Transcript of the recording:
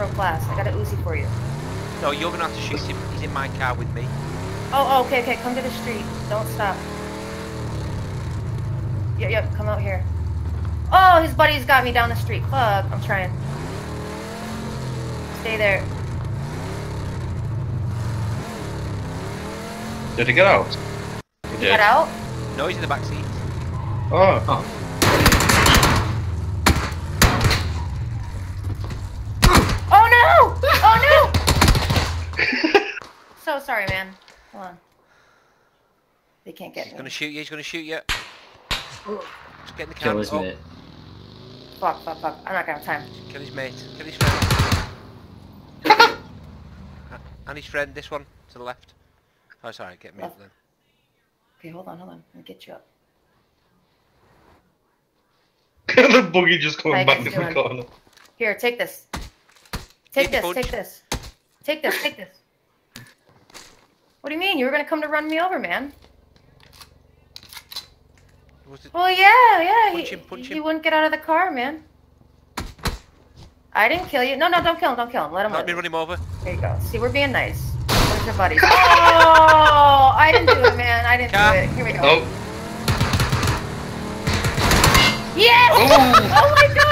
pro class. I got a Uzi for you. No, you're gonna have to shoot him. He's in my car with me. Oh, oh, okay, okay. Come to the street. Don't stop. Yep, yep. Come out here. Oh, his buddy's got me down the street. Fuck. I'm trying. Stay there. Did he get out? He Get did. out. No, he's in the back seat. Oh, Oh no! Oh no! so sorry, man. Hold on. They can't get He's me. gonna shoot you. He's gonna shoot you. Just get in the car. kill his Oh, mate. Fuck, fuck, fuck. I'm not gonna have time. Kill his mate. Kill his friend. and his friend. This one to the left. Oh, sorry. Get me up then. Okay, hold on, hold on. Let me get you up. the buggy just coming you back guys in the corner. Here, take this. Take Give this, take this. Take this, take this. What do you mean? You were gonna come to run me over, man. Was it? Well, yeah, yeah. Punch he, him, punch he him. wouldn't get out of the car, man. I didn't kill you. No, no, don't kill him, don't kill him. Let him Let live. me run him over. There you go. See, we're being nice. Where's your buddies? Oh, I didn't do it, man. I didn't Car. do it. Here we go. Oh. Yes! Oh, oh my god!